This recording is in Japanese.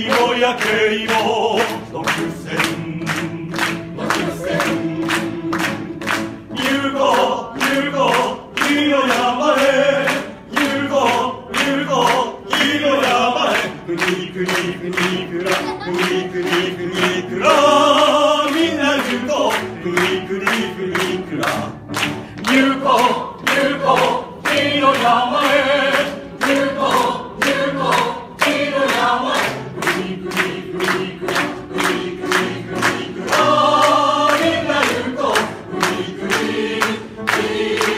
ゆうこゆう六千六千夕子こゆうの山へこ子夕子日の山へくにくにくにくらくにくにくにくらみんな夕子くにくにくに Amen.